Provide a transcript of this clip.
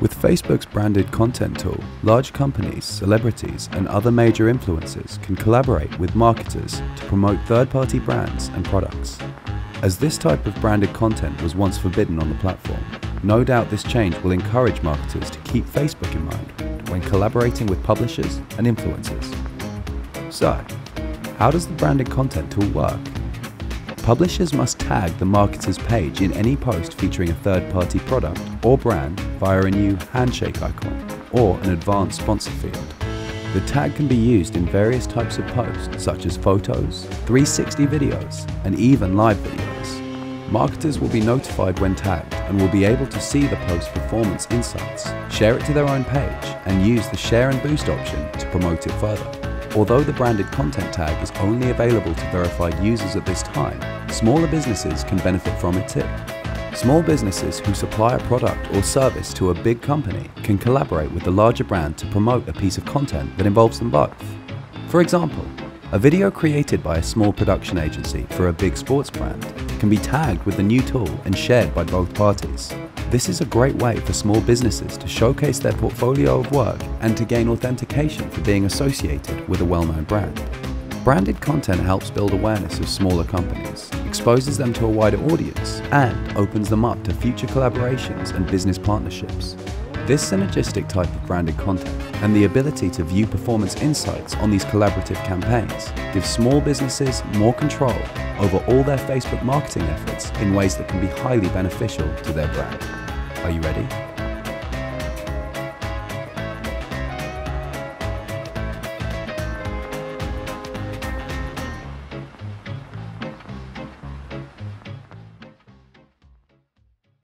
With Facebook's branded content tool, large companies, celebrities, and other major influencers can collaborate with marketers to promote third party brands and products. As this type of branded content was once forbidden on the platform, no doubt this change will encourage marketers to keep Facebook in mind when collaborating with publishers and influencers. So, how does the branded content tool work? Publishers must tag the marketer's page in any post featuring a third-party product or brand via a new handshake icon or an advanced sponsor field. The tag can be used in various types of posts such as photos, 360 videos, and even live videos. Marketers will be notified when tagged and will be able to see the post performance insights, share it to their own page, and use the share and boost option to promote it further. Although the branded content tag is only available to verified users at this time, smaller businesses can benefit from it too. Small businesses who supply a product or service to a big company can collaborate with the larger brand to promote a piece of content that involves them both. For example, a video created by a small production agency for a big sports brand can be tagged with the new tool and shared by both parties. This is a great way for small businesses to showcase their portfolio of work and to gain authentication for being associated with a well-known brand. Branded content helps build awareness of smaller companies, exposes them to a wider audience, and opens them up to future collaborations and business partnerships. This synergistic type of branded content and the ability to view performance insights on these collaborative campaigns gives small businesses more control over all their Facebook marketing efforts in ways that can be highly beneficial to their brand. Are you ready?